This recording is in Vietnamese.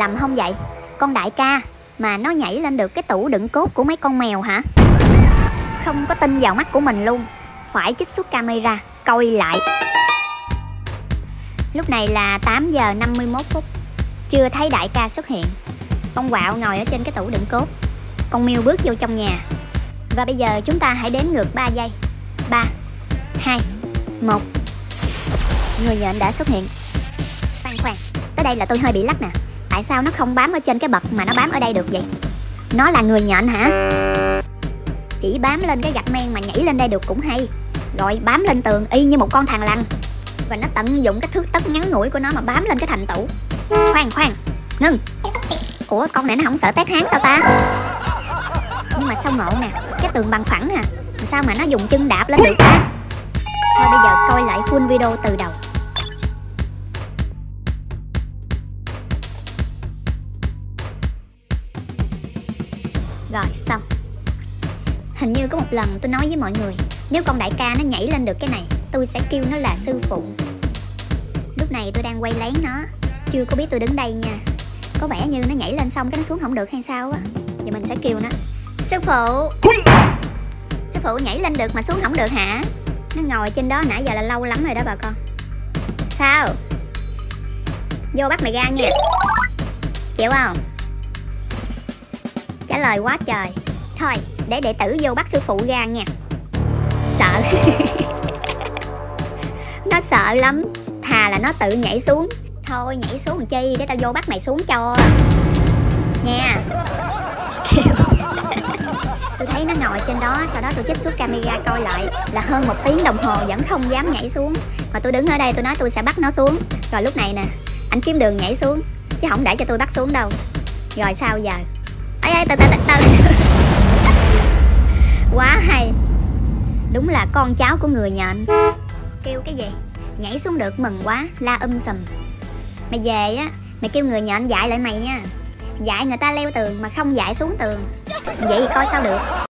lầm không vậy? Con đại ca, Mà nó nhảy lên được cái tủ đựng cốt của mấy con mèo hả? Không có tin vào mắt của mình luôn. Phải trích xuất camera, Coi lại. Lúc này là 8 giờ 51 phút. Chưa thấy đại ca xuất hiện. Con quạo ngồi ở trên cái tủ đựng cốt. Con miêu bước vô trong nhà. Và bây giờ chúng ta hãy đếm ngược 3 giây. 3 2 1 Người nhện đã xuất hiện. Khoan khoan. Tới đây là tôi hơi bị lắc nè. Tại sao nó không bám ở trên cái bậc mà nó bám ở đây được vậy? Nó là người nhện hả? Chỉ bám lên cái gạch men mà nhảy lên đây được cũng hay. Rồi bám lên tường y như một con thằng lằn. Và nó tận dụng cái thước tấc ngắn ngủi của nó mà bám lên cái thành tủ. Khoan khoan. Ngưng. Ủa, con này nó không sợ tét háng sao ta? Nhưng mà sao ngộ nè? Cái tường bằng phẳng nè. Sao mà nó dùng chân đạp lên được ta? Thôi bây giờ coi lại full video từ đầu. Rồi xong. Hình như có một lần tôi nói với mọi người Nếu con đại ca nó nhảy lên được cái này Tôi sẽ kêu nó là sư phụ. Lúc này tôi đang quay lén nó Chưa có biết tôi đứng đây nha. Có vẻ như nó nhảy lên xong cái nó xuống không được hay sao á. Giờ mình sẽ kêu nó Sư phụ! Sư phụ nhảy lên được mà xuống không được hả? Nó ngồi trên đó nãy giờ là lâu lắm rồi đó bà con. Sao? Vô bắt mày ra nha. Chịu không Trả lời quá trời. Thôi, để đệ tử vô bắt sư phụ ra nha. Sợ. Nó sợ lắm. Thà là nó tự nhảy xuống. Thôi, nhảy xuống làm chi để tao vô bắt mày xuống cho. Nha. Tôi thấy nó ngồi trên đó, Sau đó tôi trích xuất camera coi lại. Là hơn một tiếng đồng hồ vẫn không dám nhảy xuống. Mà tôi đứng ở đây, tôi nói tôi sẽ bắt nó xuống. Rồi lúc này nè, Anh kiếm đường nhảy xuống, Chứ không để cho tôi bắt xuống đâu. Rồi sao giờ? Ai ai từ từ từ từ Quá hay. Đúng là con cháu của người nhện. Kêu cái gì? Nhảy xuống được mừng quá, La um sùm. Mày về á Mày kêu người nhện dạy lại mày nha. Dạy người ta leo tường mà không dạy xuống tường. Vậy thì coi sao được.